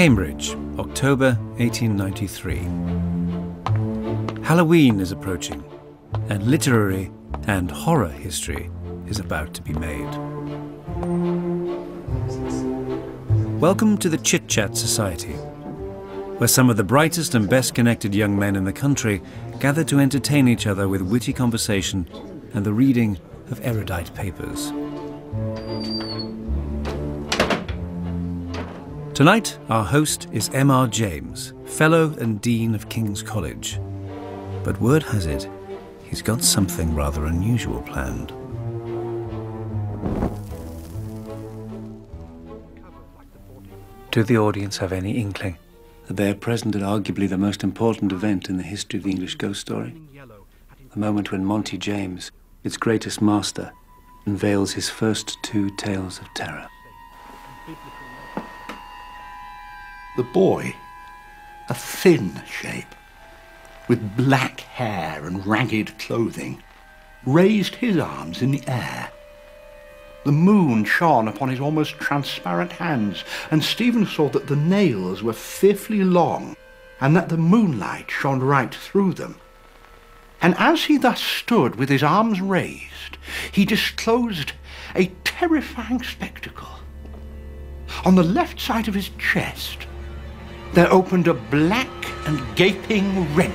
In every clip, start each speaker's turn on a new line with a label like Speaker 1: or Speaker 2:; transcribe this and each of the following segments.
Speaker 1: Cambridge, October 1893. Halloween is approaching, and literary and horror history is about to be made. Welcome to the Chit Chat Society, where some of the brightest and best connected young men in the country gather to entertain each other with witty conversation and the reading of erudite papers. Tonight, our host is M.R. James, Fellow and Dean of King's College. But word has it, he's got something rather unusual planned. Do the audience have any inkling that they are present at arguably the most important event in the history of the English ghost story? The moment when Monty James, its greatest master, unveils his first two tales of terror.
Speaker 2: The boy, a thin shape, with black hair and ragged clothing, raised his arms in the air. The moon shone upon his almost transparent hands, and Stephen saw that the nails were fearfully long, and that the moonlight shone right through them. And as he thus stood with his arms raised, he disclosed a terrifying spectacle. On the left side of his chest, there opened a black and gaping rent.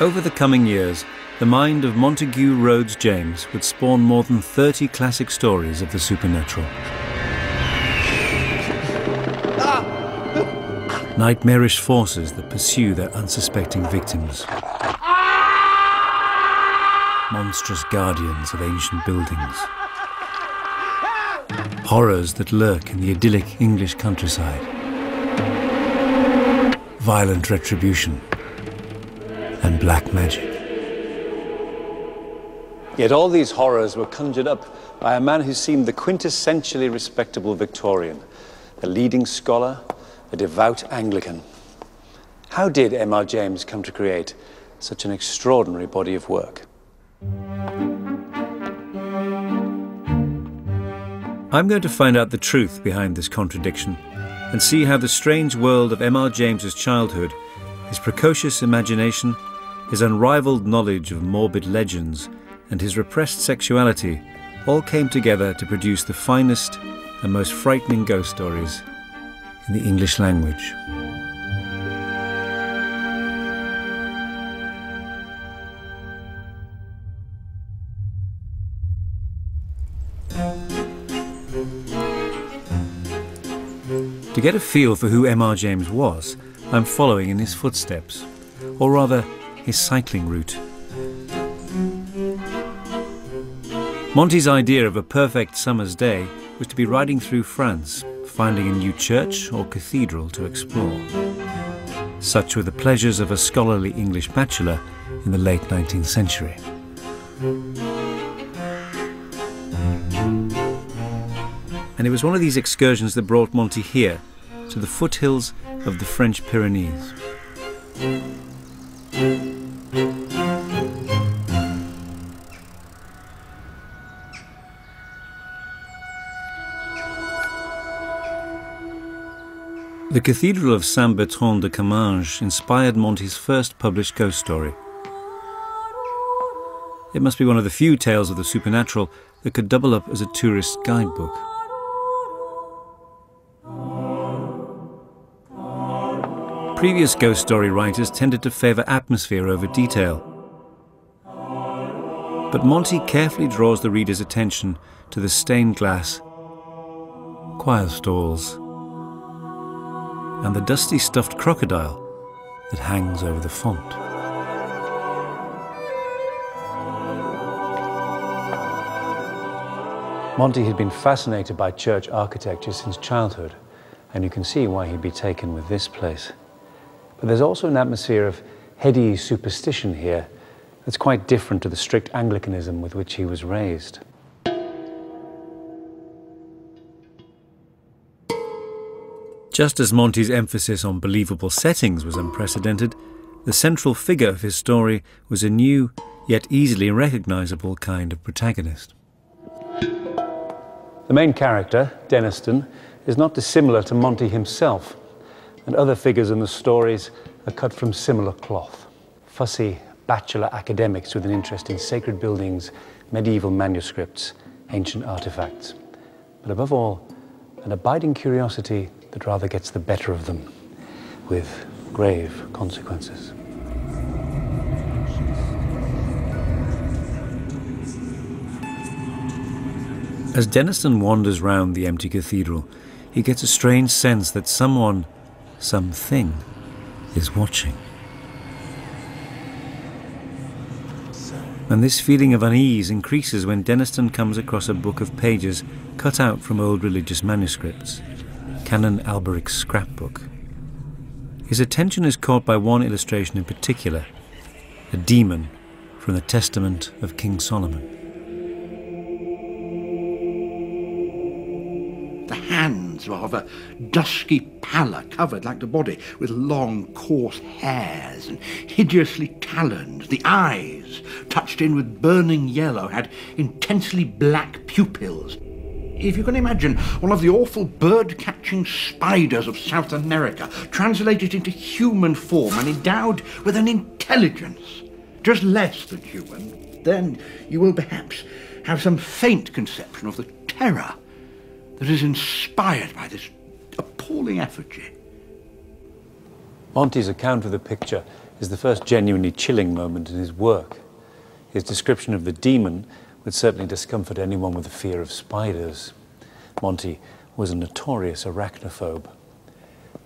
Speaker 1: Over the coming years, the mind of Montague Rhodes James would spawn more than 30 classic stories of the supernatural. Nightmarish forces that pursue their unsuspecting victims. Monstrous guardians of ancient buildings. Horrors that lurk in the idyllic English countryside. Violent retribution and black magic. Yet all these horrors were conjured up by a man who seemed the quintessentially respectable Victorian, a leading scholar, a devout Anglican. How did M.R. James come to create such an extraordinary body of work? I'm going to find out the truth behind this contradiction and see how the strange world of M.R. James's childhood, his precocious imagination, his unrivaled knowledge of morbid legends, and his repressed sexuality all came together to produce the finest and most frightening ghost stories in the English language. To get a feel for who M.R. James was, I'm following in his footsteps, or rather, his cycling route. Monty's idea of a perfect summer's day was to be riding through France, finding a new church or cathedral to explore. Such were the pleasures of a scholarly English bachelor in the late 19th century. And it was one of these excursions that brought Monty here, to the foothills of the French Pyrenees. The Cathedral of Saint Bertrand de Comminges inspired Monty's first published ghost story. It must be one of the few tales of the supernatural that could double up as a tourist guidebook. Previous ghost story writers tended to favour atmosphere over detail. But Monty carefully draws the reader's attention to the stained glass, choir stalls, and the dusty stuffed crocodile that hangs over the font. Monty had been fascinated by church architecture since childhood, and you can see why he'd be taken with this place. But there's also an atmosphere of heady superstition here that's quite different to the strict Anglicanism with which he was raised. Just as Monty's emphasis on believable settings was unprecedented, the central figure of his story was a new, yet easily recognizable kind of protagonist. The main character, Dennistoun, is not dissimilar to Monty himself, and other figures in the stories are cut from similar cloth. Fussy bachelor academics with an interest in sacred buildings, medieval manuscripts, ancient artifacts. But above all, an abiding curiosity that rather gets the better of them, with grave consequences. As Dennistoun wanders round the empty cathedral, he gets a strange sense that someone, something, is watching. And this feeling of unease increases when Dennistoun comes across a book of pages cut out from old religious manuscripts, Canon Alberic's scrapbook. His attention is caught by one illustration in particular, a demon from the Testament of King Solomon.
Speaker 2: Hands of a dusky pallor covered like the body with long coarse hairs and hideously taloned. The eyes, touched in with burning yellow, had intensely black pupils. If you can imagine one of the awful bird-catching spiders of South America translated into human form and endowed with an intelligence just less than human, then you will perhaps have some faint conception of the terror that is inspired by this appalling effigy.
Speaker 1: Monty's account of the picture is the first genuinely chilling moment in his work. His description of the demon would certainly discomfort anyone with a fear of spiders. Monty was a notorious arachnophobe.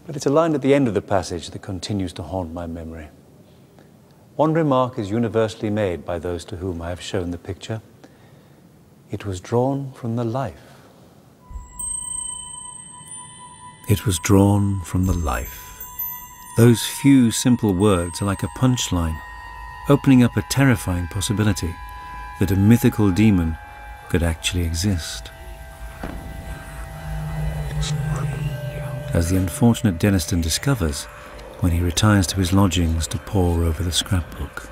Speaker 1: But it's a line at the end of the passage that continues to haunt my memory. One remark is universally made by those to whom I have shown the picture. It was drawn from the life It was drawn from the life. Those few simple words are like a punchline, opening up a terrifying possibility that a mythical demon could actually exist. As the unfortunate Dennistoun discovers when he retires to his lodgings to pore over the scrapbook.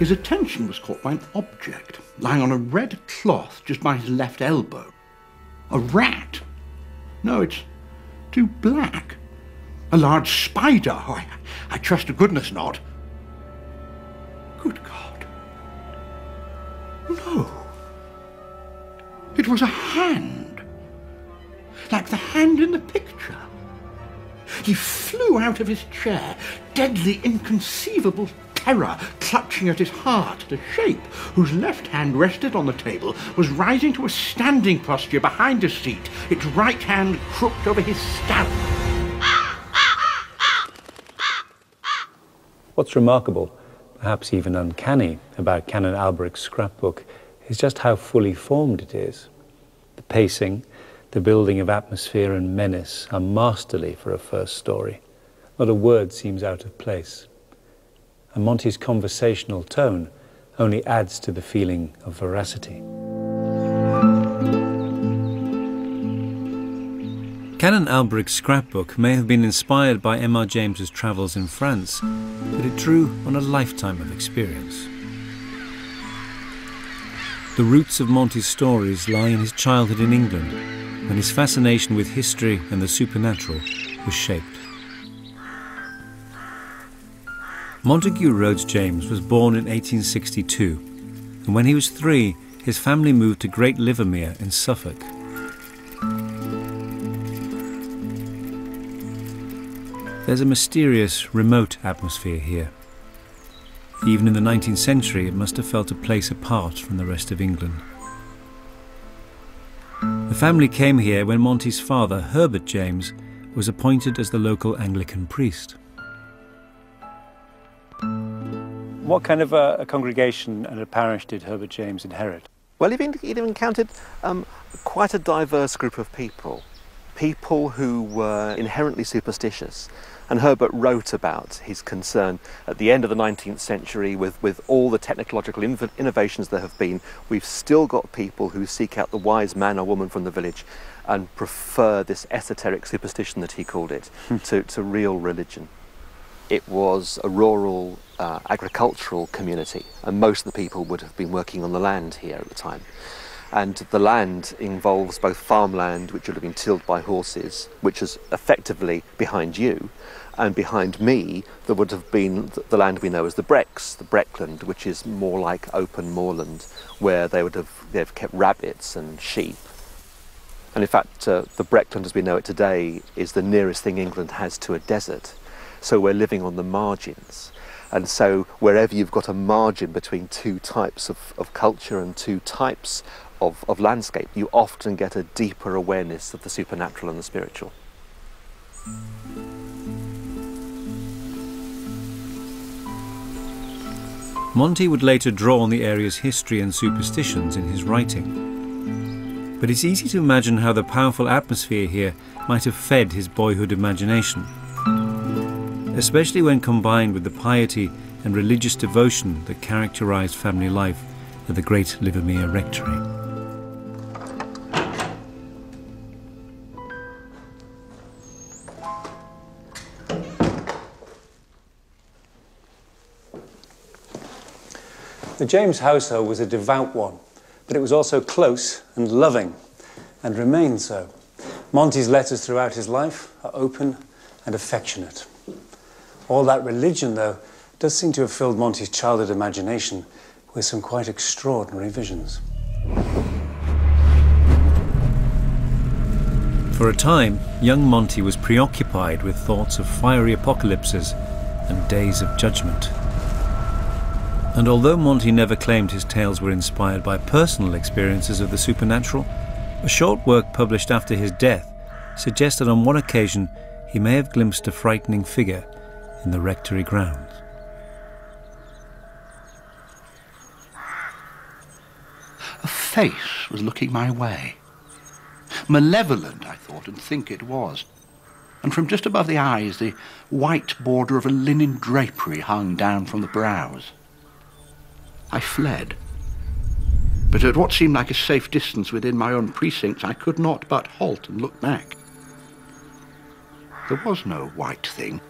Speaker 2: His attention was caught by an object lying on a red cloth just by his left elbow. A rat? No, it's too black. A large spider? Oh, I, I trust to goodness not. Good God. No. It was a hand. Like the hand in the picture. He flew out of his chair, deadly inconceivable terror clutching at his heart. The shape, whose left hand rested on the table, was rising to a standing posture behind the seat, its right hand crooked over his scalp.
Speaker 1: What's remarkable, perhaps even uncanny, about Canon Alberic's scrapbook is just how fully formed it is. The pacing, the building of atmosphere and menace are masterly for a first story. Not a word seems out of place and Monty's conversational tone only adds to the feeling of veracity. Canon Alberic's scrapbook may have been inspired by M.R. James's travels in France, but it drew on a lifetime of experience. The roots of Monty's stories lie in his childhood in England, when his fascination with history and the supernatural was shaped. Montague Rhodes James was born in 1862, and when he was three, his family moved to Great Livermere in Suffolk. There's a mysterious, remote atmosphere here. Even in the 19th century, it must have felt a place apart from the rest of England. The family came here when Monty's father, Herbert James, was appointed as the local Anglican priest. What kind of a, a, congregation and a parish did Herbert James inherit?
Speaker 3: Well, he'd, encountered um, quite a diverse group of people, people who were inherently superstitious. And Herbert wrote about his concern at the end of the 19th century with, with all the technological innovations there have been. We've still got people who seek out the wise man or woman from the village and prefer this esoteric superstition that he called it hmm. to, to real religion. it was a rural uh, agricultural community, and most of the people would have been working on the land here at the time. And the land involves both farmland, which would have been tilled by horses, which is effectively behind you, and behind me there would have been the land we know as the Brecks, the Breckland, which is more like open moorland, where they would have they've kept rabbits and sheep. And in fact, uh, the Breckland as we know it today is the nearest thing England has to a desert. So we're living on the margins. And so wherever you've got a margin between two types of, of culture and two types of, of landscape, you often get a deeper awareness of the supernatural and the spiritual.
Speaker 1: Monty would later draw on the area's history and superstitions in his writing. But it's easy to imagine how the powerful atmosphere here might have fed his boyhood imagination, especially when combined with the piety and religious devotion that characterized family life at the great Livermere Rectory.
Speaker 4: The James household was a devout one, but it was also close and loving, and remained so. Monty's letters throughout his life are open and affectionate. All that religion, though, does seem to have filled Monty's childhood imagination with some quite extraordinary visions.
Speaker 1: For a time, young Monty was preoccupied with thoughts of fiery apocalypses and days of judgment. And although Monty never claimed his tales were inspired by personal experiences of the supernatural, a short work published after his death suggests that on one occasion he may have glimpsed a frightening figure in the rectory grounds.
Speaker 2: A face was looking my way. Malevolent, I thought, and think it was. And from just above the eyes, the white border of a linen drapery hung down from the brows. I fled. But at what seemed like a safe distance within my own precincts, I could not but halt and look back. There was no white thing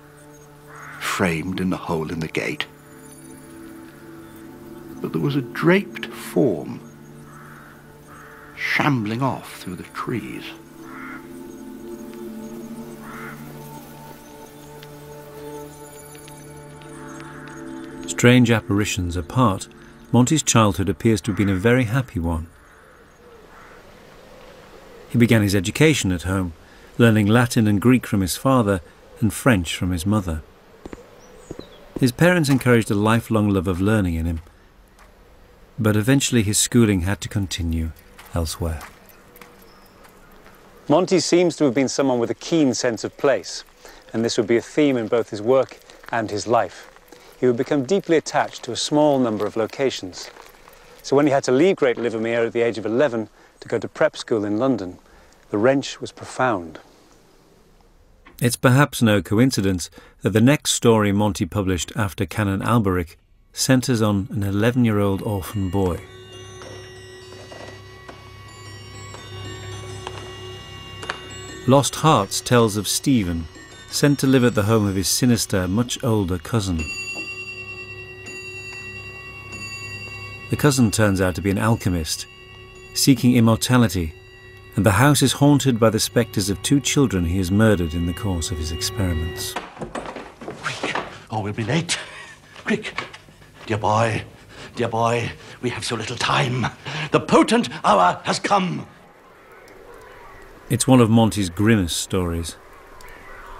Speaker 2: framed in the hole in the gate. But there was a draped form shambling off through the trees.
Speaker 1: Strange apparitions apart, Monty's childhood appears to have been a very happy one. He began his education at home, learning Latin and Greek from his father and French from his mother. His parents encouraged a lifelong love of learning in him, but eventually his schooling had to continue elsewhere.
Speaker 4: Monty seems to have been someone with a keen sense of place, and this would be a theme in both his work and his life he would become deeply attached to a small number of locations. So when he had to leave Great Livermere at the age of 11 to go to prep school in London, the wrench was profound.
Speaker 1: It's perhaps no coincidence that the next story Monty published after Canon Alberic centres on an 11 year old orphan boy. Lost Hearts tells of Stephen, sent to live at the home of his sinister, much older cousin. The cousin turns out to be an alchemist, seeking immortality, and the house is haunted by the spectres of two children he has murdered in the course of his experiments.
Speaker 2: Quick, or we'll be late. Quick, dear boy, dear boy, we have so little time. The potent hour has come.
Speaker 1: It's one of Monty's grimmest stories.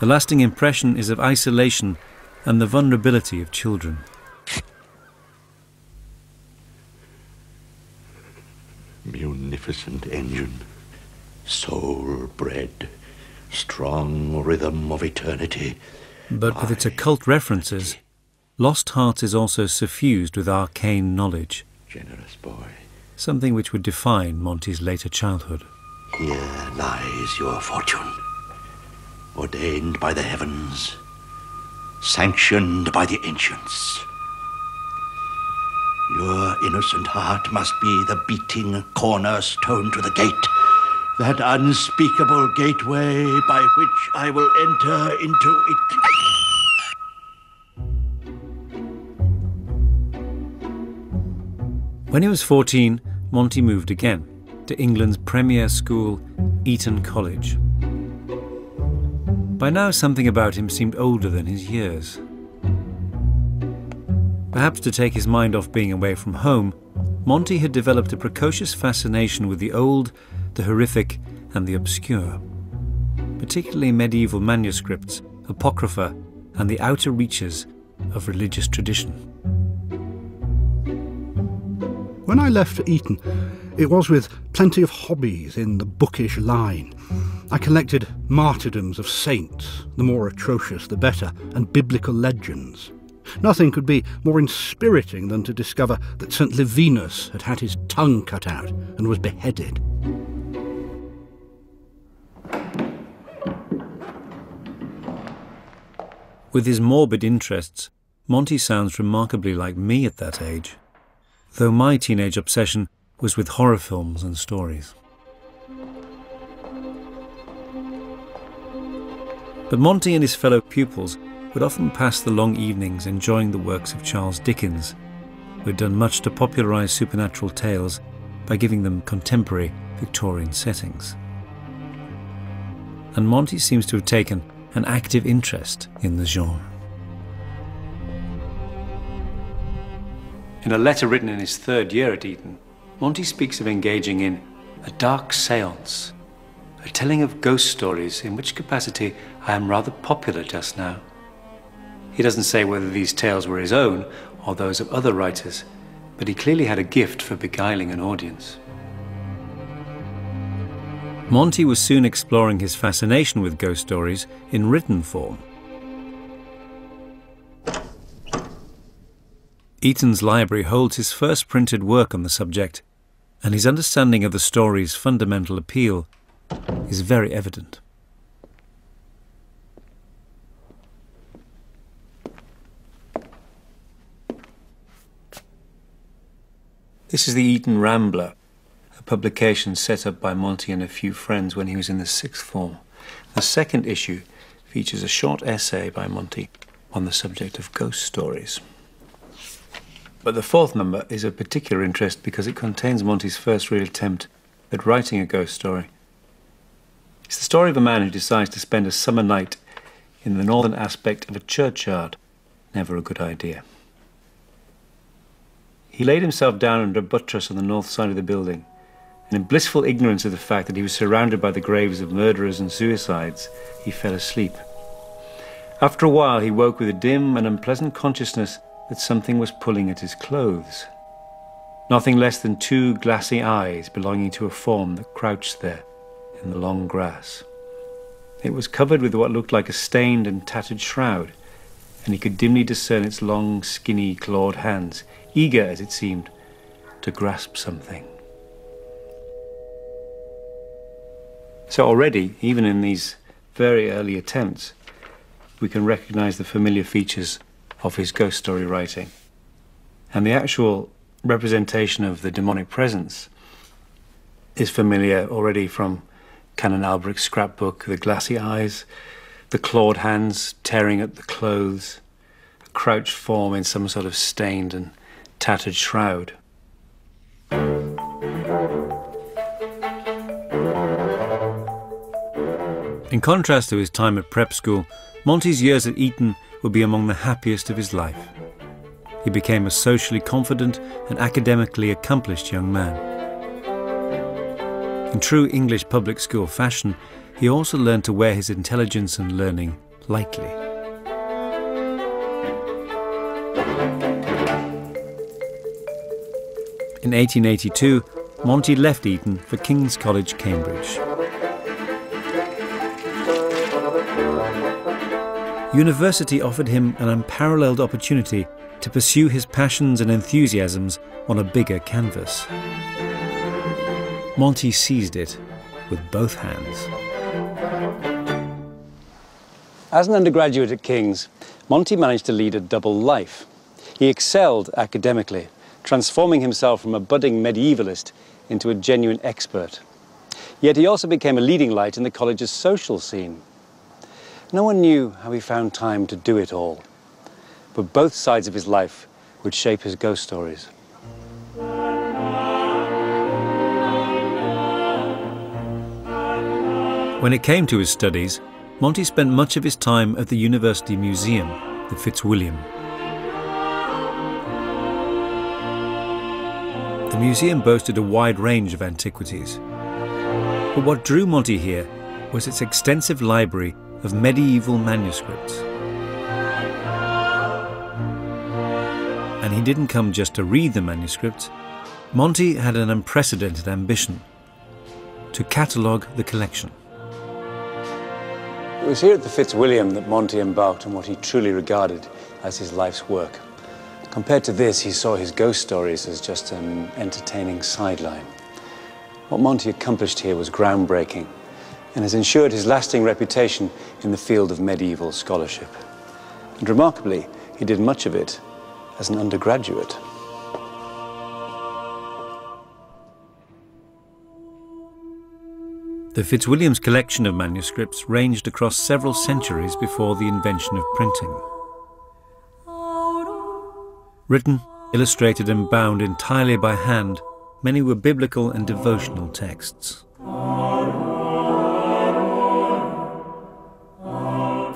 Speaker 1: The lasting impression is of isolation and the vulnerability of children.
Speaker 2: munificent engine, soul bred, strong rhythm of eternity.
Speaker 1: But with its occult references, Lost Hearts is also suffused with arcane knowledge.
Speaker 2: Generous boy.
Speaker 1: Something which would define Monty's later childhood.
Speaker 2: Here lies your fortune, ordained by the heavens, sanctioned by the ancients. Your innocent heart must be the beating cornerstone to the gate, that unspeakable gateway by which I will enter into it.
Speaker 1: When he was 14, Monty moved again to England's premier school, Eton College. By now, something about him seemed older than his years. Perhaps to take his mind off being away from home, Monty had developed a precocious fascination with the old the horrific, and the obscure, particularly medieval manuscripts, apocrypha, and the outer reaches of religious tradition.
Speaker 5: When I left for Eton, it was with plenty of hobbies in the bookish line. I collected martyrdoms of saints, the more atrocious the better, and biblical legends. Nothing could be more inspiriting than to discover that St. Levinus had had his tongue cut out and was beheaded.
Speaker 1: With his morbid interests, Monty sounds remarkably like me at that age, though my teenage obsession was with horror films and stories. But Monty and his fellow pupils would often pass the long evenings enjoying the works of Charles Dickens, who had done much to popularise supernatural tales by giving them contemporary Victorian settings. And Monty seems to have taken an active interest in the genre. In a letter written in his third year at Eton, Monty speaks of engaging in a dark seance, a telling of ghost stories, in which capacity I am rather popular just now. He doesn't say whether these tales were his own or those of other writers, but he clearly had a gift for beguiling an audience. Monty was soon exploring his fascination with ghost stories in written form. Eton's library holds his first printed work on the subject, and his understanding of the story's fundamental appeal is very evident. This is the Eton Rambler, a publication set up by Monty and a few friends when he was in the sixth form. The second issue features a short essay by Monty on the subject of ghost stories. But the fourth number is of particular interest because it contains Monty's first real attempt at writing a ghost story. It's the story of a man who decides to spend a summer night in the northern aspect of a churchyard. Never a good idea. He laid himself down under a buttress on the north side of the building, in blissful ignorance of the fact that he was surrounded by the graves of murderers and suicides, he fell asleep. After a while, he woke with a dim and unpleasant consciousness that something was pulling at his clothes. Nothing less than two glassy eyes belonging to a form that crouched there in the long grass. It was covered with what looked like a stained and tattered shroud, and he could dimly discern its long, skinny, clawed hands, eager, as it seemed, to grasp something. So already, even in these very early attempts, we can recognize the familiar features of his ghost story writing. And the actual representation of the demonic presence is familiar already from Canon Alberic's scrapbook, the glassy eyes, the clawed hands tearing at the clothes, a crouched form in some sort of stained and tattered shroud. In contrast to his time at prep school, Monty's years at Eton would be among the happiest of his life. He became a socially confident and academically accomplished young man. In true English public school fashion, he also learned to wear his intelligence and learning lightly. In 1882, Monty left Eton for King's College, Cambridge. University offered him an unparalleled opportunity to pursue his passions and enthusiasms on a bigger canvas. Monty seized it with both hands.
Speaker 4: As an undergraduate at King's, Monty managed to lead a double life. He excelled academically, transforming himself from a budding medievalist into a genuine expert. Yet he also became a leading light in the college's social scene. No one knew how he found time to do it all, but both sides of his life would shape his ghost stories.
Speaker 1: When it came to his studies, Monty spent much of his time at the University Museum, the Fitzwilliam. The museum boasted a wide range of antiquities. But what drew Monty here was its extensive library of medieval manuscripts. And he didn't come just to read the manuscripts. Monty had an unprecedented ambition to catalogue the collection.
Speaker 4: It was here at the Fitzwilliam that Monty embarked on what he truly regarded as his life's work. Compared to this, he saw his ghost stories as just an entertaining sideline. What Monty accomplished here was groundbreaking and has ensured his lasting reputation in the field of medieval scholarship. And remarkably, he did much of it as an undergraduate.
Speaker 1: The Fitzwilliam's collection of manuscripts ranged across several centuries before the invention of printing. Written, illustrated, and bound entirely by hand, many were biblical and devotional texts.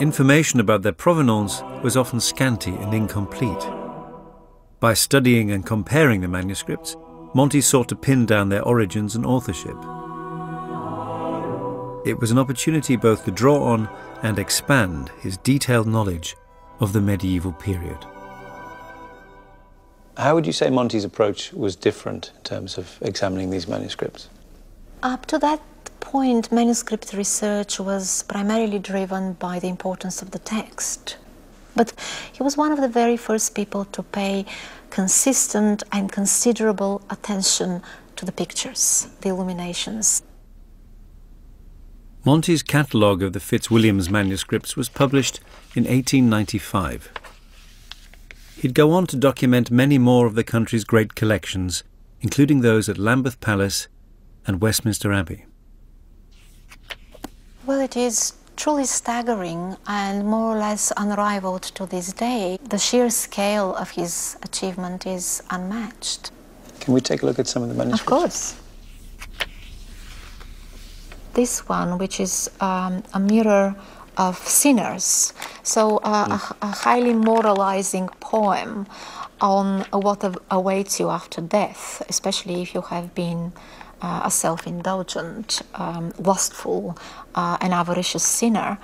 Speaker 1: Information about their provenance was often scanty and incomplete. By studying and comparing the manuscripts, Monty sought to pin down their origins and authorship it was an opportunity both to draw on and expand his detailed knowledge of the medieval period.
Speaker 4: How would you say Monty's approach was different in terms of examining these manuscripts?
Speaker 6: Up to that point, manuscript research was primarily driven by the importance of the text. But he was one of the very first people to pay consistent and considerable attention to the pictures, the illuminations.
Speaker 1: Monty's catalogue of the Fitzwilliams manuscripts was published in 1895. He'd go on to document many more of the country's great collections, including those at Lambeth Palace and Westminster Abbey.
Speaker 6: Well, it is truly staggering and more or less unrivaled to this day. The sheer scale of his achievement is unmatched.
Speaker 4: Can we take a look at some of the manuscripts?
Speaker 6: Of course this one, which is um, a mirror of sinners. So uh, mm. a, a, highly moralizing poem on what awaits you after death, especially if you have been uh, a self-indulgent, um, lustful, uh, and avaricious sinner.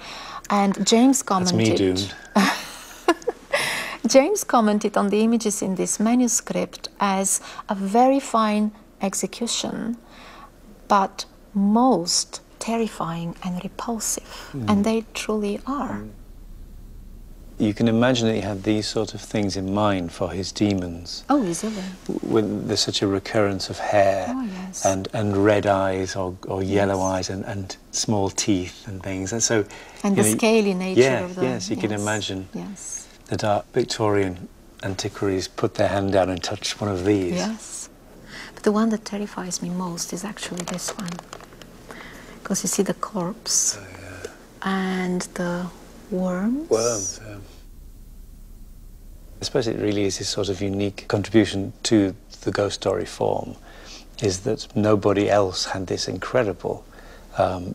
Speaker 6: And James commented. James commented on the images in this manuscript as a very fine execution, but most terrifying and repulsive. Mm. And they truly are. Mm.
Speaker 4: You can imagine that he had these sort of things in mind for his demons.
Speaker 6: Oh, easily.
Speaker 4: When there's such a recurrence of hair
Speaker 6: oh, yes.
Speaker 4: and, and red eyes or, or yellow yes. eyes and, and small teeth and things. And so
Speaker 6: And the know, scaly nature
Speaker 4: yeah,
Speaker 6: of the
Speaker 4: Yes, you
Speaker 6: yes.
Speaker 4: can imagine
Speaker 6: yes.
Speaker 4: that our Victorian antiquaries put their hand down and touched one of these.
Speaker 6: Yes. But the one that terrifies me most is actually this one because you see the corpse oh, yeah. and the worms.
Speaker 4: Worms, yeah. I suppose it really is his sort of unique contribution to the ghost story form, is that nobody else had this incredible um,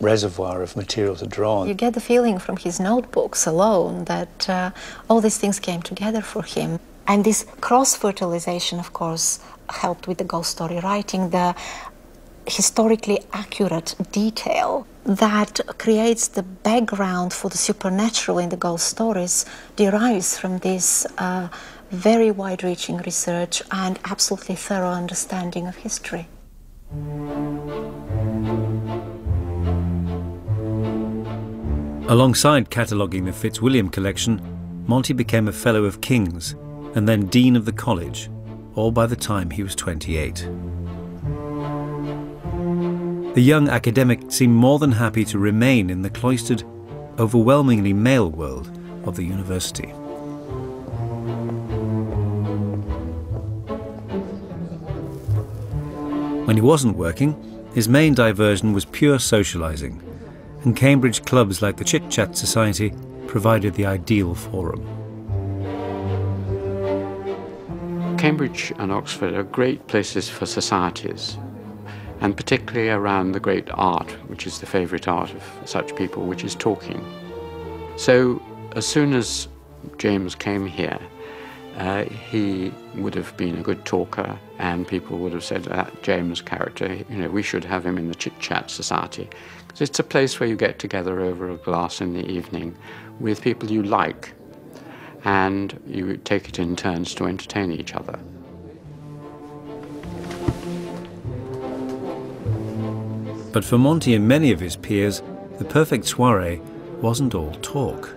Speaker 4: reservoir of material to draw on.
Speaker 6: You get the feeling from his notebooks alone that uh, all these things came together for him. And this cross-fertilization, of course, helped with the ghost story writing. The historically accurate detail that creates the background for the supernatural in the ghost stories derives from this uh, very wide-reaching research and absolutely thorough understanding of history.
Speaker 1: Alongside cataloguing the Fitzwilliam collection, Monty became a Fellow of King's and then Dean of the College, all by the time he was 28. The young academic seemed more than happy to remain in the cloistered, overwhelmingly male world of the university. When he wasn't working, his main diversion was pure socialising, and Cambridge clubs like the Chit Chat Society provided the ideal forum.
Speaker 7: Cambridge and Oxford are great places for societies and particularly around the great art, which is the favourite art of such people, which is talking. So as soon as James came here, uh, he would have been a good talker, and people would have said that James character, you know, we should have him in the Chit Chat Society. Because it's a place where you get together over a glass in the evening with people you like, and you take it in turns to entertain each other.
Speaker 1: But for Monty and many of his peers, the perfect soiree wasn't all talk.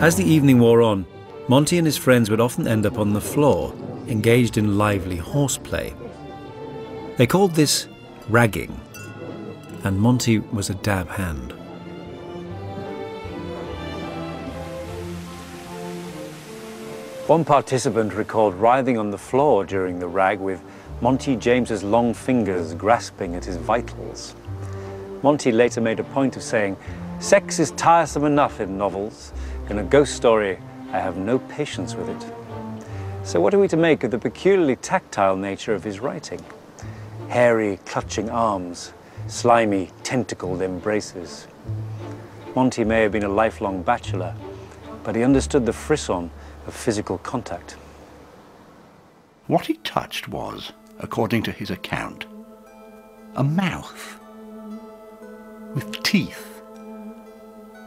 Speaker 1: As the evening wore on, Monty and his friends would often end up on the floor, engaged in lively horseplay. They called this ragging, and Monty was a dab hand.
Speaker 4: One participant recalled writhing on the floor during the rag with Monty James's long fingers grasping at his vitals. Monty later made a point of saying, Sex is tiresome enough in novels. In a ghost story, I have no patience with it. So what are we to make of the peculiarly tactile nature of his writing? Hairy, clutching arms, slimy, tentacled embraces. Monty may have been a lifelong bachelor, but he understood the frisson of physical contact.
Speaker 2: What he touched was, according to his account, a mouth with teeth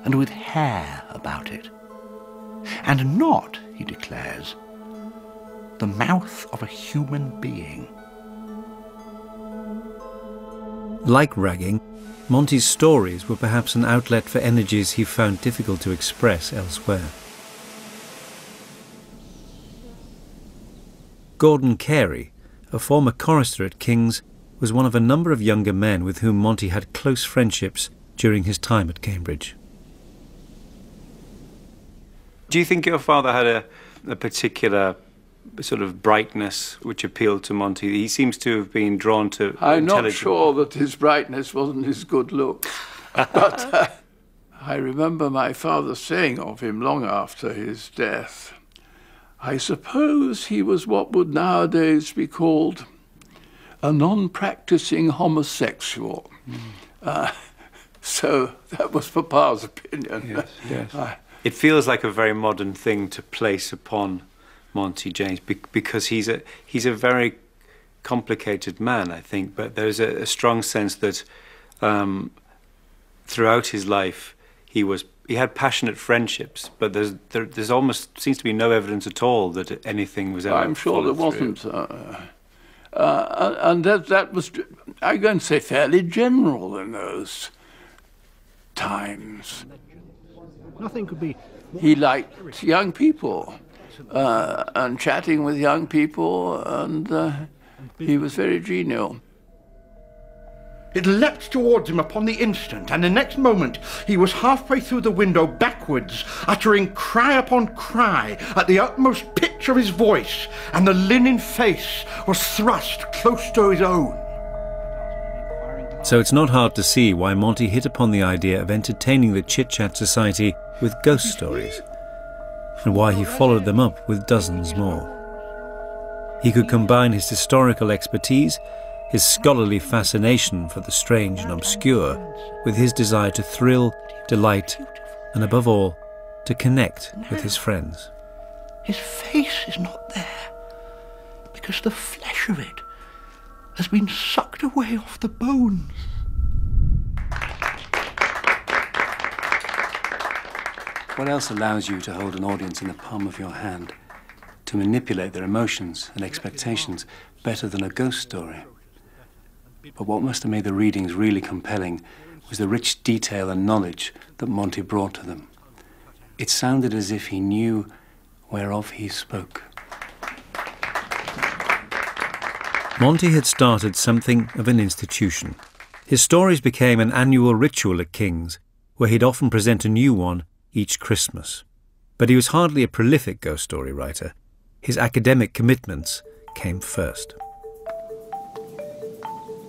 Speaker 2: and with hair about it. And not, he declares, the mouth of a human being.
Speaker 1: Like ragging, Monty's stories were perhaps an outlet for energies he found difficult to express elsewhere. Gordon Carey, a former chorister at King's, was one of a number of younger men with whom Monty had close friendships during his time at Cambridge.
Speaker 8: Do you think your father had a, a particular sort of brightness which appealed to Monty? He seems to have been drawn to.
Speaker 9: I'm not sure that his brightness wasn't his good look. but uh, I remember my father saying of him long after his death, I suppose he was what would nowadays be called a non practicing homosexual. Mm. Uh, so that was Papa's opinion.
Speaker 8: Yes, yes. I, it feels like a very modern thing to place upon Monty James because he's a he's a very complicated man, I think. But there's a, a strong sense that um, throughout his life he was he had passionate friendships, but there's there, there's almost seems to be no evidence at all that anything was ever.
Speaker 9: I'm sure there wasn't. Uh, uh, and that that was I'm going to say fairly general in those times.
Speaker 5: Nothing could be.
Speaker 9: He liked young people uh, and chatting with young people, and uh, he was very genial.
Speaker 2: It leapt towards him upon the instant, and the next moment he was halfway through the window backwards, uttering cry upon cry at the utmost pitch of his voice, and the linen face was thrust close to his own.
Speaker 1: So it's not hard to see why Monty hit upon the idea of entertaining the Chit Chat Society with ghost stories, and why he followed them up with dozens more. He could combine his historical expertise, his scholarly fascination for the strange and obscure, with his desire to thrill, delight, and above all, to connect with his friends.
Speaker 2: His face is not there, because the flesh of it has been sucked away off the bones.
Speaker 4: What else allows you to hold an audience in the palm of your hand, to manipulate their emotions and expectations better than a ghost story? But what must have made the readings really compelling was the rich detail and knowledge that Monty brought to them. It sounded as if he knew whereof he spoke.
Speaker 1: Monty had started something of an institution. His stories became an annual ritual at King's, where he'd often present a new one each Christmas. But he was hardly a prolific ghost story writer. His academic commitments came first.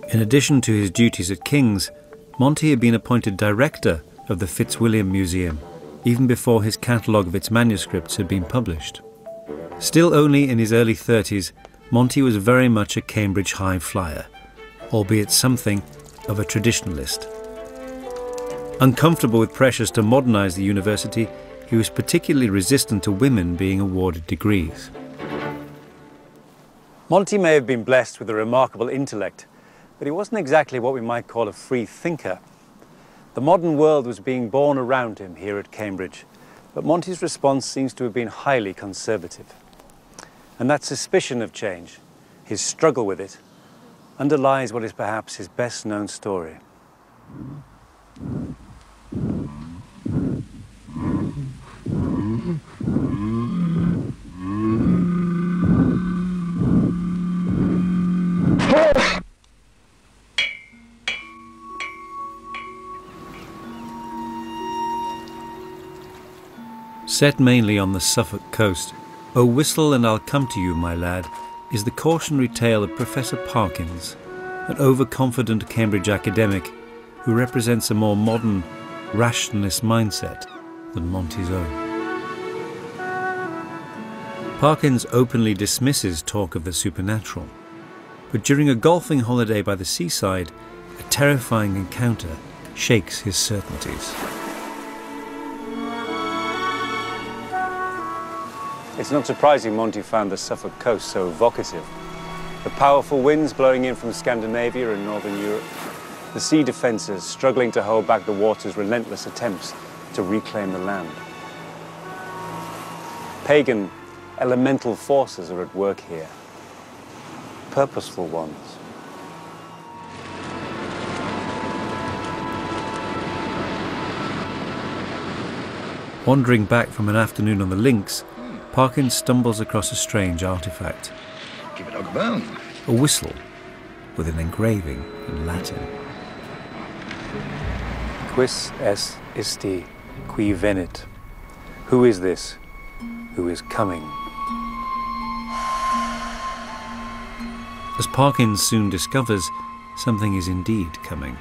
Speaker 1: In addition to his duties at King's, Monty had been appointed director of the Fitzwilliam Museum, even before his catalogue of its manuscripts had been published. Still only in his early 30s, Monty was very much a Cambridge high flyer, albeit something of a traditionalist. Uncomfortable with pressures to modernise the university, he was particularly resistant to women being awarded degrees.
Speaker 4: Monty may have been blessed with a remarkable intellect, but he wasn't exactly what we might call a free thinker. The modern world was being born around him here at Cambridge, but Monty's response seems to have been highly conservative. And that suspicion of change, his struggle with it, underlies what is perhaps his best known story.
Speaker 1: Set mainly on the Suffolk coast, O Whistle and I'll Come to You, My Lad, is the cautionary tale of Professor Parkins, an overconfident Cambridge academic who represents a more modern, rationalist mindset than Monty's own. Parkins openly dismisses talk of the supernatural, but during a golfing holiday by the seaside, a terrifying encounter shakes his certainties.
Speaker 4: It's not surprising Monty found the Suffolk coast so evocative. The powerful winds blowing in from Scandinavia and Northern Europe, the sea defences struggling to hold back the water's relentless attempts to reclaim the land. Pagan elemental forces are at work here, purposeful ones.
Speaker 1: Wandering back from an afternoon on the links, Parkins stumbles across a strange artifact.
Speaker 2: Give a dog a bone.
Speaker 1: A whistle with an engraving in Latin.
Speaker 4: Quis est iste qui venit? Who is this who is coming?
Speaker 1: As Parkins soon discovers, something is indeed coming.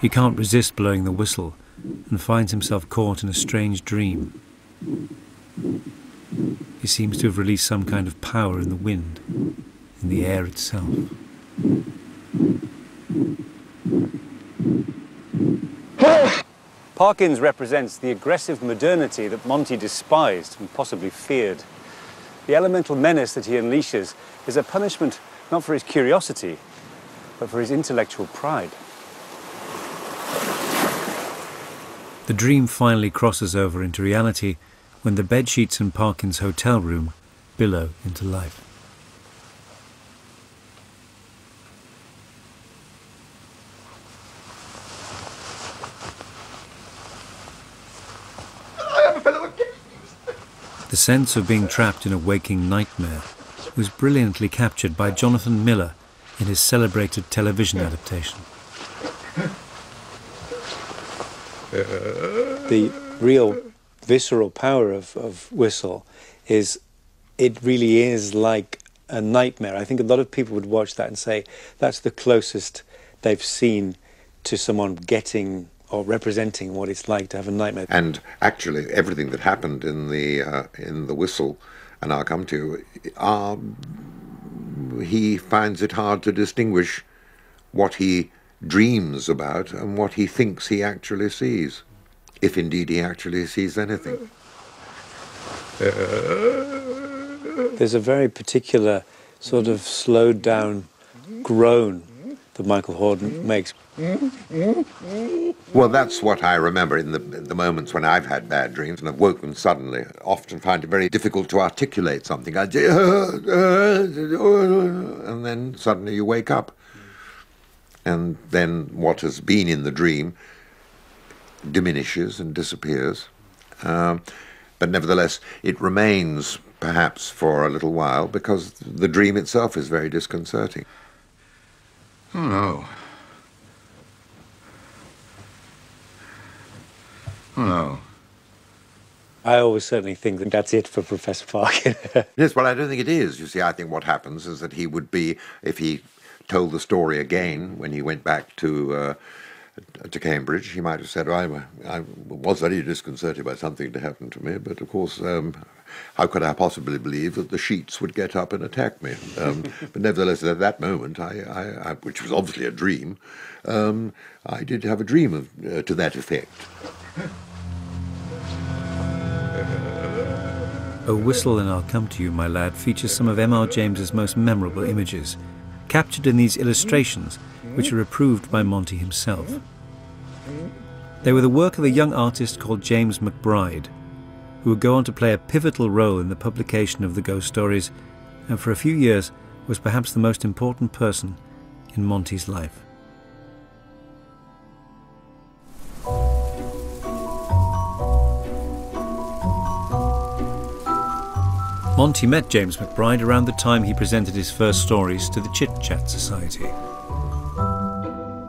Speaker 1: He can't resist blowing the whistle and finds himself caught in a strange dream. He seems to have released some kind of power in the wind, in the air itself.
Speaker 4: Parkins represents the aggressive modernity that Monty despised and possibly feared. The elemental menace that he unleashes is a punishment not for his curiosity, but for his intellectual pride.
Speaker 1: The dream finally crosses over into reality when the bedsheets in Parkins' hotel room billow into life. The sense of being trapped in a waking nightmare was brilliantly captured by Jonathan Miller in his celebrated television adaptation.
Speaker 4: The real visceral power of, of Whistle is it really is like a nightmare. I think a lot of people would watch that and say that's the closest they've seen to someone getting or representing what it's like to have a nightmare.
Speaker 10: And actually, everything that happened in the uh, in the whistle, and I'll come to, uh, he finds it hard to distinguish what he dreams about and what he thinks he actually sees, if indeed he actually sees anything.
Speaker 4: There's a very particular sort of slowed down groan that Michael Hordern makes.
Speaker 10: Well, that's what I remember in the, the moments when I've had bad dreams and have woken suddenly. Often find it very difficult to articulate something. I and then suddenly you wake up. And then what has been in the dream diminishes and disappears. Um, but nevertheless, it remains perhaps for a little while because the dream itself is very disconcerting.
Speaker 2: Oh, no. Oh, no.
Speaker 4: I always certainly think that that's it for Professor Parkin.
Speaker 10: Yes, well, I don't think it is. You see, I think what happens is that he would be, if he told the story again when he went back to uh, to Cambridge, he might have said, I, I was very disconcerted by something that happened to me, but of course, um, how could I possibly believe that the sheets would get up and attack me? Um, but nevertheless, at that moment, I, I, which was obviously a dream, um, I did have a dream of, uh, to that effect.
Speaker 11: A Whistle and I'll Come to You, My Lad features some of M.R. James's most memorable images, captured in these illustrations, which are approved by Monty himself. They were the work of a young artist called James McBryde, who would go on to play a pivotal role in the publication of the ghost stories and for a few years was perhaps the most important person in Monty's life. Monty met James McBryde around the time he presented his first stories to the Chit Chat Society.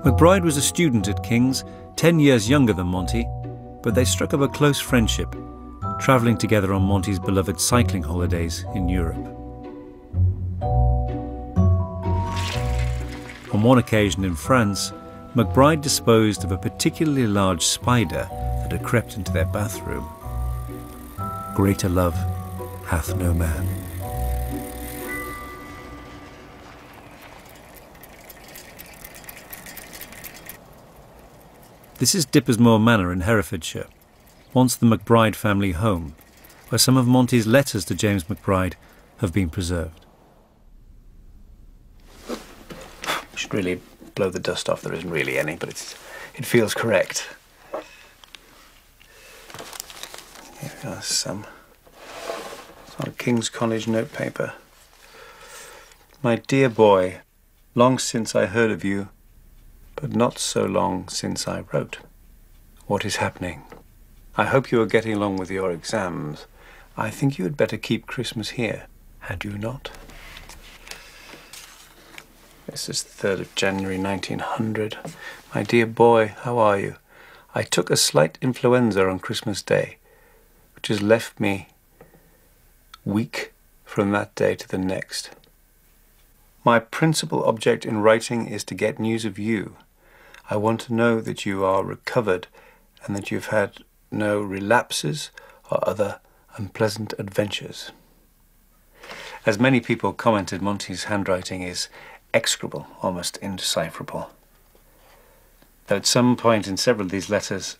Speaker 11: McBryde was a student at King's, 10 years younger than Monty, but they struck up a close friendship, travelling together on Monty's beloved cycling holidays in Europe. On one occasion in France, McBryde disposed of a particularly large spider that had crept into their bathroom. Greater love hath no man. This is Dippersmoor Manor in Herefordshire, once the McBryde family home, where some of Monty's letters to James McBryde have been preserved.
Speaker 1: should really blow the dust off. There isn't really any, but it's, it feels correct. Here are, some on King's College notepaper. My dear boy, long since I heard of you, but not so long since I wrote. What is happening? I hope you are getting along with your exams. I think you had better keep Christmas here, had you not? This is the 3rd of January 1900. My dear boy, how are you? I took a slight influenza on Christmas Day, which has left me week from that day to the next. My principal object in writing is to get news of you. I want to know that you are recovered and that you've had no relapses or other unpleasant adventures. As many people commented, Monty's handwriting is execrable, almost indecipherable. Though at some point in several of these letters,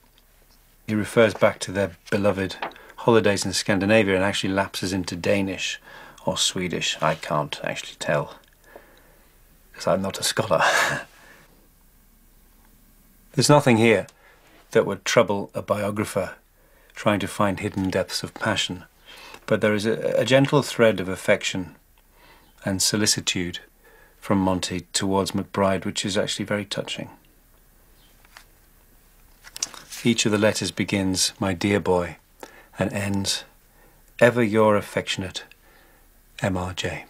Speaker 1: he refers back to their beloved holidays in Scandinavia and actually lapses into Danish or Swedish. I can't actually tell because I'm not a scholar. There's nothing here that would trouble a biographer trying to find hidden depths of passion, but there is a, a gentle thread of affection and solicitude from Monty towards McBryde, which is actually very touching. Each of the letters begins, My dear boy, and ends Ever your affectionate MRJ.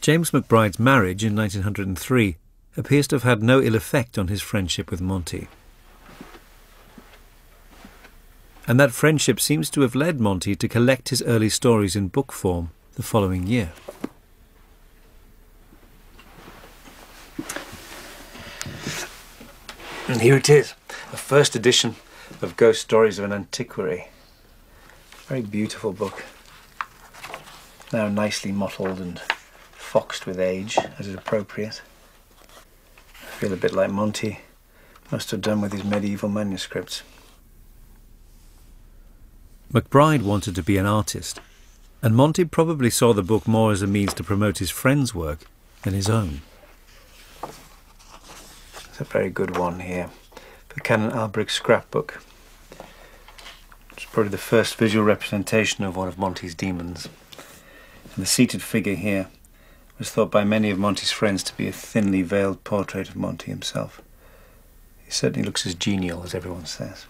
Speaker 11: James McBryde's marriage in 1903 appears to have had no ill effect on his friendship with Monty. And that friendship seems to have led Monty to collect his early stories in book form the following year.
Speaker 1: And here it is, the first edition of Ghost Stories of an Antiquary. Very beautiful book. Now nicely mottled and foxed with age, as is appropriate. I feel a bit like Monty must have done with his medieval manuscripts.
Speaker 11: McBryde wanted to be an artist, and Monty probably saw the book more as a means to promote his friend's work than his own.
Speaker 1: It's a very good one here. The Canon Alberic's scrapbook. It's probably the first visual representation of one of Monty's demons. And the seated figure here was thought by many of Monty's friends to be a thinly veiled portrait of Monty himself. He certainly looks as genial as everyone says.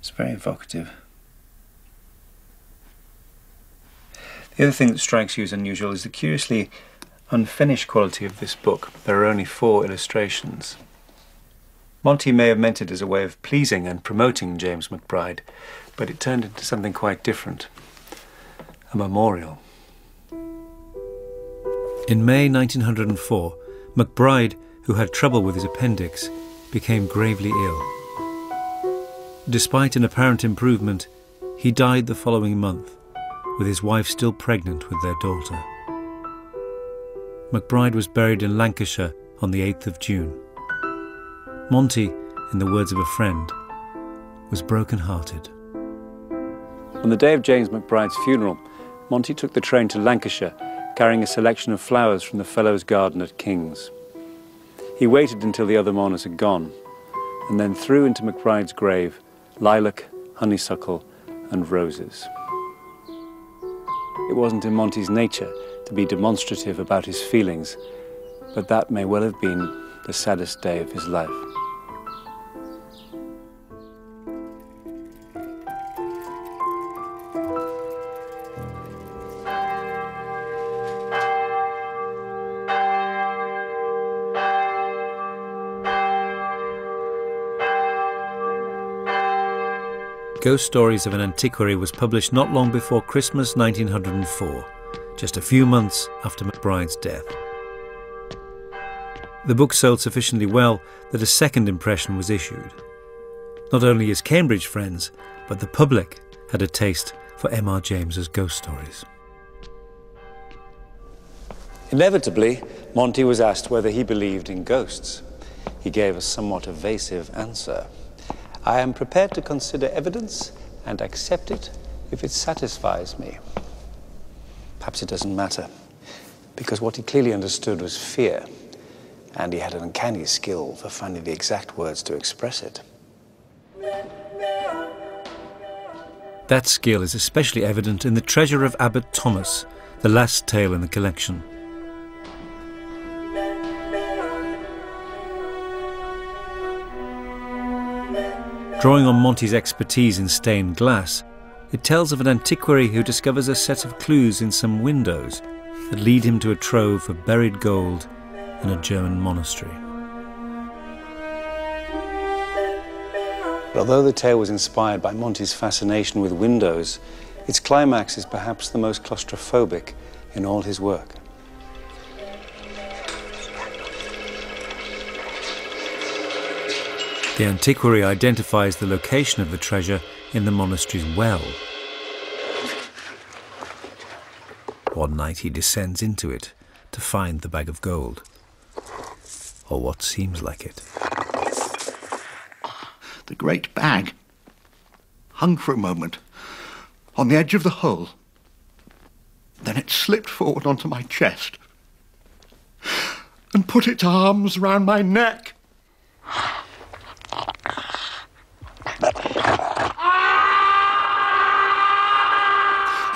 Speaker 1: It's very evocative. The other thing that strikes you as unusual is the curiously unfinished quality of this book. There are only four illustrations. Monty may have meant it as a way of pleasing and promoting James McBryde, but it turned into something quite different a memorial.
Speaker 11: In May 1904, McBryde, who had trouble with his appendix, became gravely ill.
Speaker 1: Despite an apparent improvement, he died the following month, with his wife still pregnant with their daughter. McBryde was buried in Lancashire on the 8th of June. Monty, in the words of a friend, was broken-hearted.
Speaker 4: On the day of James McBryde's funeral, Monty took the train to Lancashire, carrying a selection of flowers from the Fellows' Garden at King's. He waited until the other mourners had gone, and then threw into McBryde's grave lilac, honeysuckle, and roses. It wasn't in Monty's nature to be demonstrative about his feelings, but that may well have been the saddest day of his life.
Speaker 1: Ghost Stories of an Antiquary was published not long before Christmas 1904, just a few months after McBryde's death. The book sold sufficiently well that a second impression was issued. Not only his Cambridge friends, but the public had a taste for M.R. James's ghost stories.
Speaker 4: Inevitably, Monty was asked whether he believed in ghosts. He gave a somewhat evasive answer. I am prepared to consider evidence and accept it if it satisfies me. Perhaps it doesn't matter, because what he clearly understood was fear, and he had an uncanny skill for finding the exact words to express it.
Speaker 1: That skill is especially evident in The Treasure of Abbot Thomas, the last tale in the collection. Drawing on Monty's expertise in stained glass, it tells of an antiquary who discovers a set of clues in some windows that lead him to a trove of buried gold in a German monastery.
Speaker 4: Although the tale was inspired by Monty's fascination with windows, its climax is perhaps the most claustrophobic in all his work.
Speaker 1: The antiquary identifies the location of the treasure in the monastery's well. One night he descends into it to find the bag of gold, or what seems like it.
Speaker 2: The great bag hung for a moment on the edge of the hole. Then it slipped forward onto my chest and put its arms round my neck.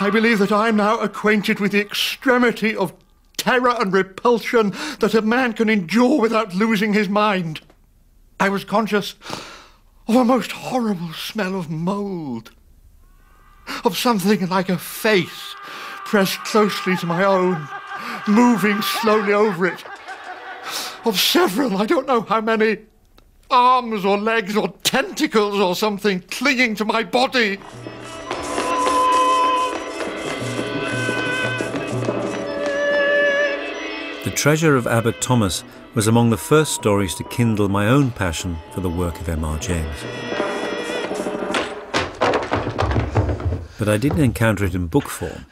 Speaker 2: I believe that I am now acquainted with the extremity of terror and repulsion that a man can endure without losing his mind. I was conscious of a most horrible smell of mould, of something like a face pressed closely to my own, moving slowly over it, of several, I don't know how many, arms or legs or tentacles or something clinging to my body.
Speaker 1: The Treasure of Abbot Thomas was among the first stories to kindle my own passion for the work of M.R. James. But I didn't encounter it in book form.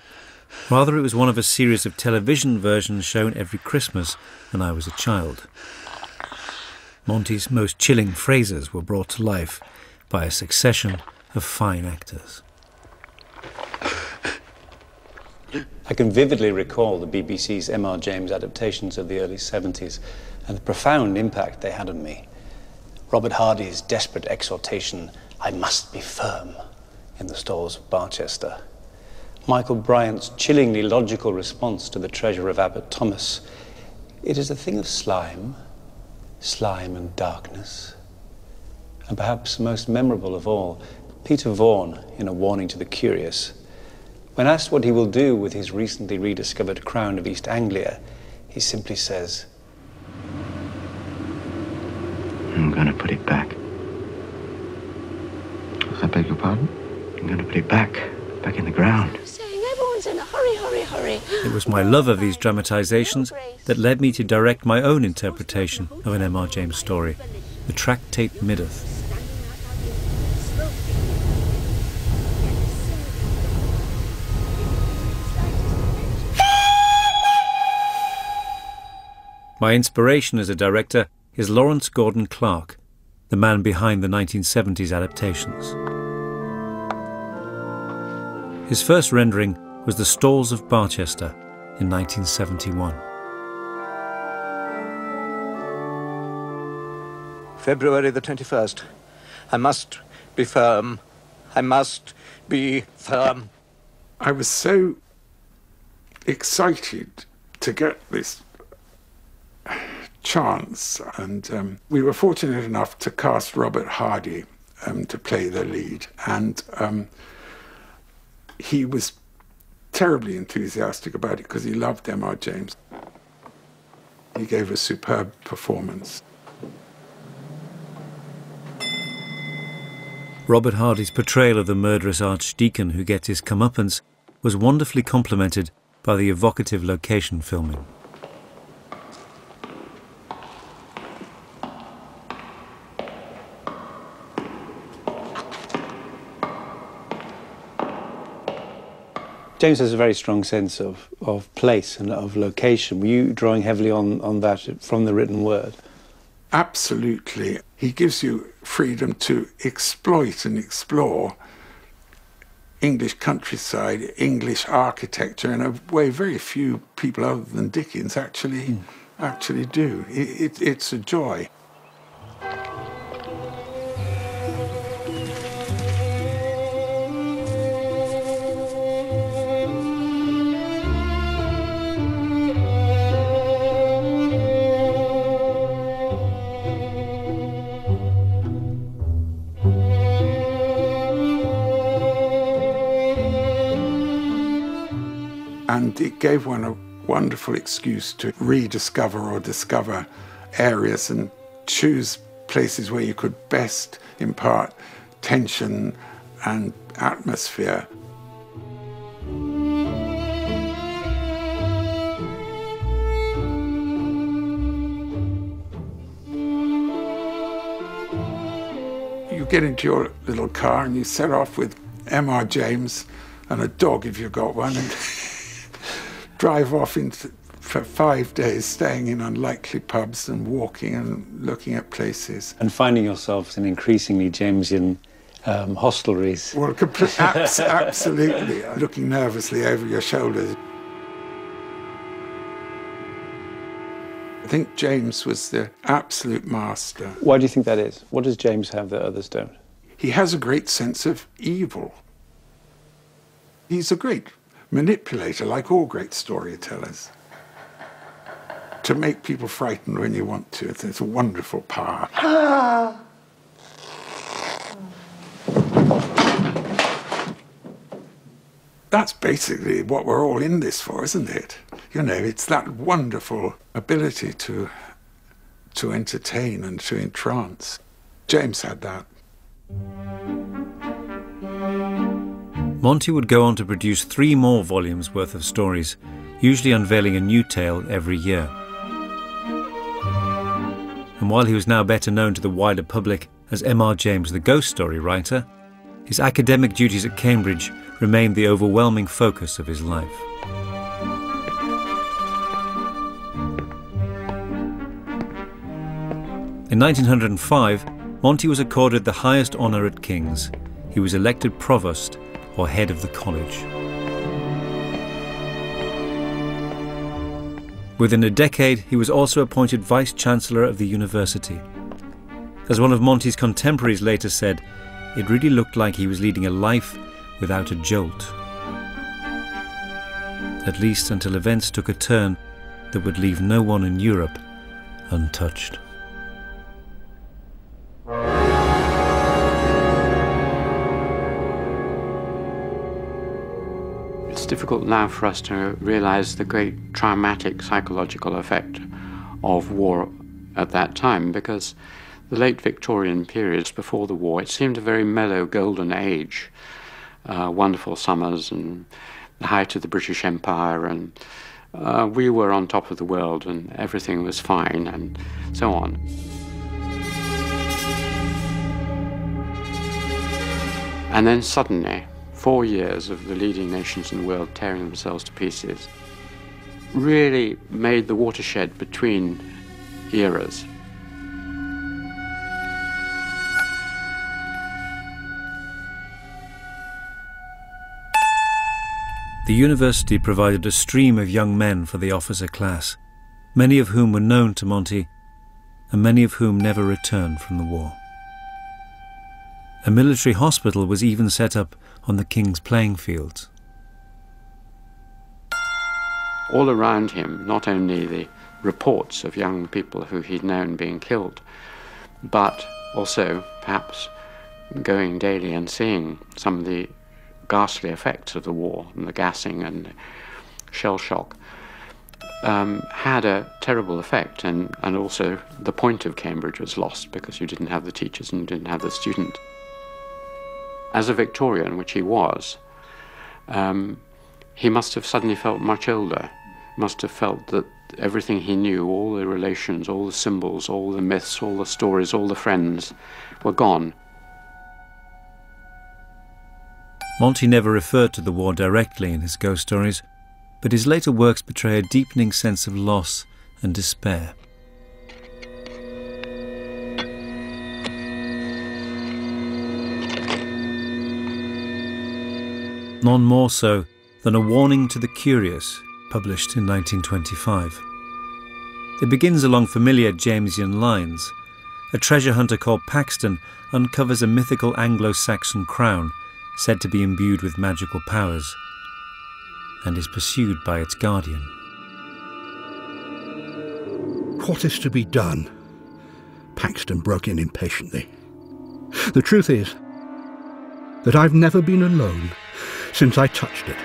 Speaker 1: Rather, it was one of a series of television versions shown every Christmas when I was a child. Monty's most chilling phrases were brought to life by a succession of fine actors.
Speaker 4: I can vividly recall the BBC's M.R. James adaptations of the early 70s and the profound impact they had on me. Robert Hardy's desperate exhortation, I must be firm, in the stalls of Barchester. Michael Bryant's chillingly logical response to the treasure of Abbot Thomas, it is a thing of slime, slime and darkness. And perhaps most memorable of all, Peter Vaughan in A Warning to the Curious, when asked what he will do with his recently rediscovered crown of East Anglia, he simply says,
Speaker 12: I'm going to put it back. I beg your pardon? I'm going to put it back, back in the ground.
Speaker 13: Saying everyone's in a hurry, hurry, hurry.
Speaker 1: It was my love of these dramatisations that led me to direct my own interpretation of an M.R. James story, the tractate Middoth. My inspiration as a director is Lawrence Gordon Clark, the man behind the 1970s adaptations. His first rendering was The Stalls of Barchester in 1971.
Speaker 14: February the 21st. I must be firm. I must be firm.
Speaker 15: I was so excited to get this chance, and um, we were fortunate enough to cast Robert Hardy um, to play the lead, and um, he was terribly enthusiastic about it because he loved M.R. James. He gave a superb performance.
Speaker 1: Robert Hardy's portrayal of the murderous archdeacon who gets his comeuppance was wonderfully complemented by the evocative location filming.
Speaker 4: James has a very strong sense of, of place and of location. Were you drawing heavily on, on that from the written word?
Speaker 15: Absolutely. He gives you freedom to exploit and explore English countryside, English architecture in a way very few people other than Dickens actually mm. actually do. It, it, it's a joy. And it gave one a wonderful excuse to rediscover or discover areas and choose places where you could best impart tension and atmosphere. You get into your little car and you set off with M.R. James and a dog if you've got one. Drive off into, for five days, staying in unlikely pubs and walking and looking at places.
Speaker 4: And finding yourselves in increasingly Jamesian um, hostelries.
Speaker 15: Well, abs absolutely. looking nervously over your shoulders. I think James was the absolute master.
Speaker 4: Why do you think that is? What does James have that others don't?
Speaker 15: He has a great sense of evil. He's a great manipulator, like all great storytellers. To make people frightened when you want to. It's, it's a wonderful power. That's basically what we're all in this for, isn't it? You know, it's that wonderful ability to, to entertain and to entrance. James had that.
Speaker 1: Monty would go on to produce three more volumes worth of stories, usually unveiling a new tale every year. And while he was now better known to the wider public as M.R. James, the ghost story writer, his academic duties at Cambridge remained the overwhelming focus of his life. In 1905, Monty was accorded the highest honour at King's. He was elected provost or head of the college. Within a decade, he was also appointed Vice Chancellor of the university. As one of Monty's contemporaries later said, it really looked like he was leading a life without a jolt. At least until events took a turn that would leave no one in Europe untouched.
Speaker 7: Difficult now for us to realize the great traumatic psychological effect of war at that time because the late Victorian periods before the war, it seemed a very mellow golden age. Uh, wonderful summers and the height of the British Empire, and uh, we were on top of the world and everything was fine and so on. And then suddenly, four years of the leading nations in the world tearing themselves to pieces. really made the watershed between eras.
Speaker 1: The university provided a stream of young men for the officer class, many of whom were known to Monty, and many of whom never returned from the war. A military hospital was even set up on the King's playing fields.
Speaker 7: All around him, not only the reports of young people who he'd known being killed, but also perhaps going daily and seeing some of the ghastly effects of the war and the gassing and shell shock um, had a terrible effect, and, and also the point of Cambridge was lost because you didn't have the teachers and you didn't have the students. As a Victorian, which he was, um, he must have suddenly felt much older, must have felt that everything he knew, all the relations, all the symbols, all the myths, all the stories, all the friends, were gone.
Speaker 1: Monty never referred to the war directly in his ghost stories, but his later works betray a deepening sense of loss and despair. None more so than A Warning to the Curious, published in 1925. It begins along familiar Jamesian lines. A treasure hunter called Paxton uncovers a mythical Anglo Saxon crown said to be imbued with magical powers and is pursued by its guardian.
Speaker 5: What is to be done? Paxton broke in impatiently. The truth is that I've never been alone since I touched it.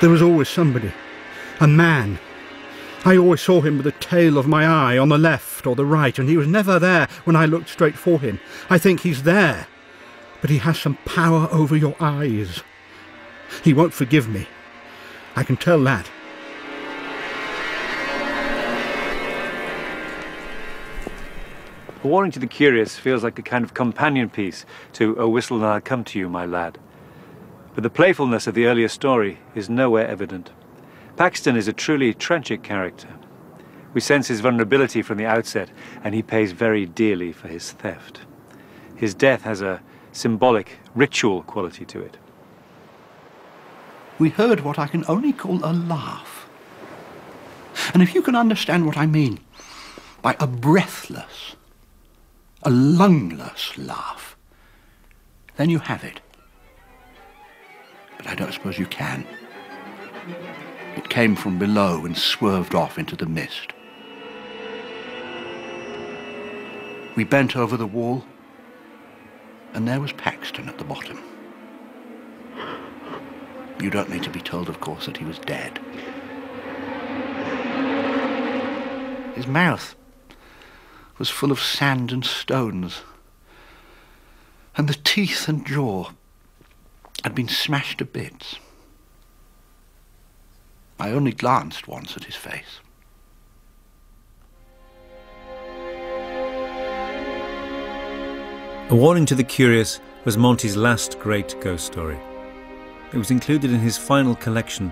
Speaker 5: There was always somebody, a man. I always saw him with the tail of my eye on the left or the right, and he was never there when I looked straight for him. I think he's there, but he has some power over your eyes. He won't forgive me. I can tell that.
Speaker 1: A Warning to the Curious feels like a kind of companion piece to A Whistle and I'll Come to You, My Lad. But the playfulness of the earlier story is nowhere evident. Paxton is a truly tragic character. We sense his vulnerability from the outset, and he pays very dearly for his theft. His death has a symbolic, ritual quality to it.
Speaker 2: We heard what I can only call a laugh. And if you can understand what I mean by a breathless, a lungless laugh, then you have it. But I don't suppose you can. It came from below and swerved off into the mist. We bent over the wall, and there was Paxton at the bottom. You don't need to be told, of course, that he was dead. His mouth was full of sand and stones, and the teeth and jaw had been smashed to bits. I only glanced once at his face.
Speaker 1: A Warning to the Curious was Monty's last great ghost story. It was included in his final collection,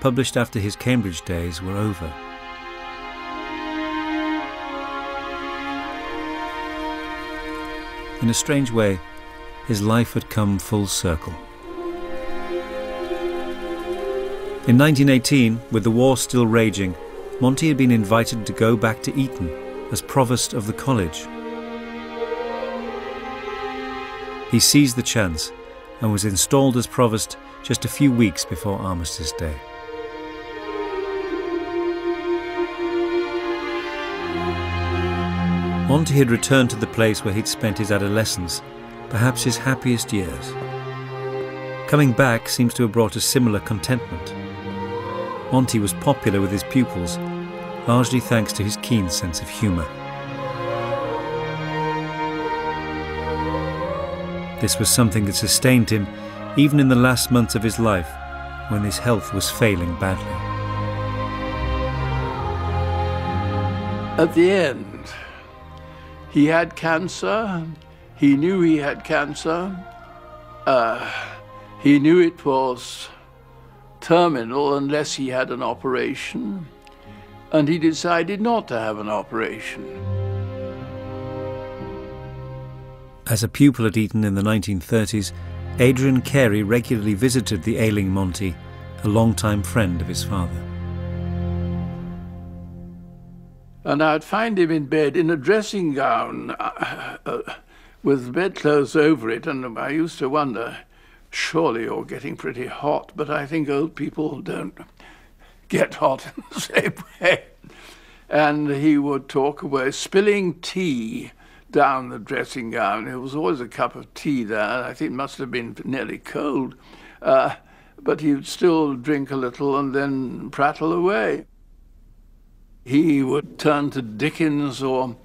Speaker 1: published after his Cambridge days were over. In a strange way, his life had come full circle. In 1918, with the war still raging, Monty had been invited to go back to Eton as provost of the college. He seized the chance and was installed as provost just a few weeks before Armistice Day. Monty had returned to the place where he'd spent his adolescence, perhaps his happiest years. Coming back seems to have brought a similar contentment. Monty was popular with his pupils, largely thanks to his keen sense of humour. This was something that sustained him even in the last months of his life when his health was failing badly.
Speaker 9: At the end, he had cancer. He knew he had cancer. Uh, he knew it was terminal unless he had an operation, and he decided not to have an operation.
Speaker 1: As a pupil at Eton in the 1930s, Adrian Carey regularly visited the ailing Monty, a long-time friend of his father.
Speaker 9: And I'd find him in bed in a dressing gown uh, uh, with bedclothes over it, and I used to wonder, surely you're getting pretty hot, but I think old people don't get hot in the same way. And he would talk away, spilling tea down the dressing gown. There was always a cup of tea there. I think it must have been nearly cold. Uh, but he would still drink a little and then prattle away. He would turn to Dickens or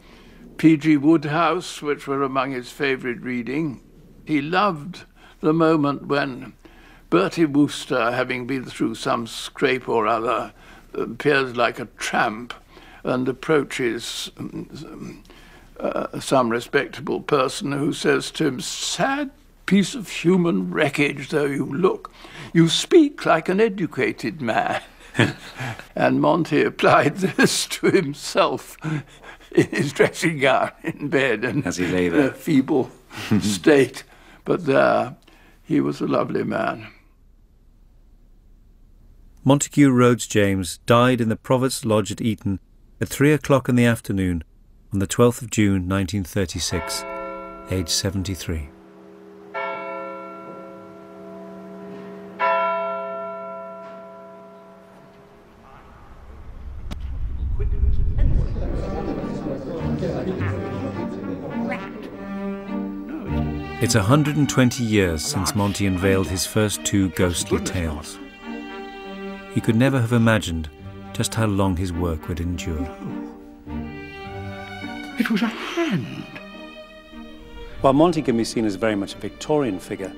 Speaker 9: P.G. Wodehouse, which were among his favourite reading. He loved the moment when Bertie Wooster, having been through some scrape or other, appears like a tramp and approaches um, uh, some respectable person who says to him, Sad piece of human wreckage though you look, you speak like an educated man. and Monty applied this to himself in his dressing gown in bed and
Speaker 8: as he lay there,
Speaker 9: in a feeble state. But there, he was a lovely man.
Speaker 1: Montague Rhodes James died in the Provost Lodge at Eton at three o'clock in the afternoon on the 12th of June 1936, aged 73. It's 120 years since Monty unveiled his first two ghostly tales. He could never have imagined just how long his work would endure.
Speaker 2: It was a hand.
Speaker 4: While Monty can be seen as very much a Victorian figure,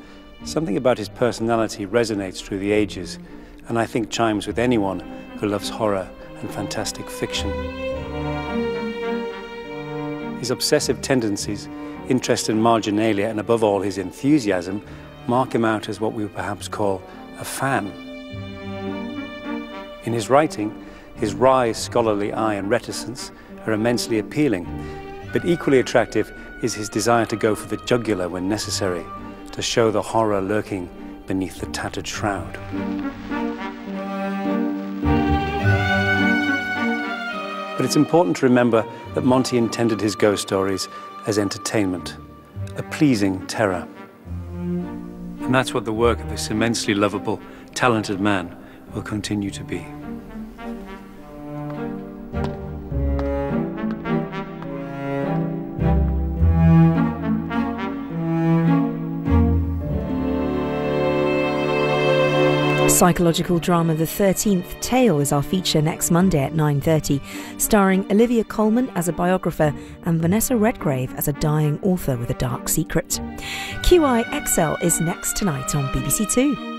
Speaker 4: something about his personality resonates through the ages, and I think chimes with anyone who loves horror and fantastic fiction. His obsessive tendencies, interest in marginalia, and above all his enthusiasm, mark him out as what we would perhaps call a fan. In his writing, his wry, scholarly eye and reticence are immensely appealing, but equally attractive is his desire to go for the jugular when necessary, to show the horror lurking beneath the tattered shroud. But it's important to remember that Monty intended his ghost stories as entertainment, a pleasing terror. And that's what the work of this immensely lovable, talented man will continue to be.
Speaker 16: Psychological drama The 13th Tale is our feature next Monday at 9:30, starring Olivia Colman as a biographer and Vanessa Redgrave as a dying author with a dark secret. QI XL is next tonight on BBC 2.